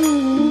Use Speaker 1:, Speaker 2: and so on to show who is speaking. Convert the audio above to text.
Speaker 1: Mm-hmm.